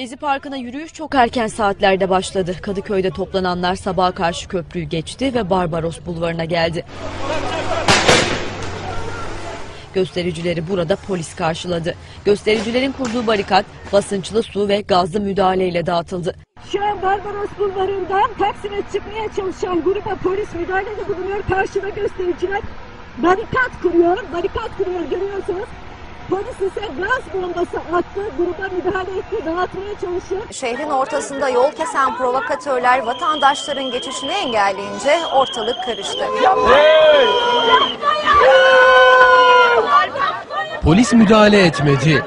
Gezi Parkı'na yürüyüş çok erken saatlerde başladı. Kadıköy'de toplananlar sabaha karşı köprüyü geçti ve Barbaros Bulvarı'na geldi. Göstericileri burada polis karşıladı. Göstericilerin kurduğu barikat basınçlı su ve gazlı müdahaleyle dağıtıldı. Şu an Barbaros Bulvarı'ndan Taksim'e çıkmaya çalışan gruba polis müdahalede bulunuyor. Karşıda göstericiler barikat kuruyor. Barikat kuruyor görüyorsunuz. Polis ise gaz bombası attı. Gruba müdahale etti. Dağıtmaya çalışıyor. Şehrin ortasında yol kesen provokatörler vatandaşların geçişini engelleyince ortalık karıştı. Polis müdahale etmedi.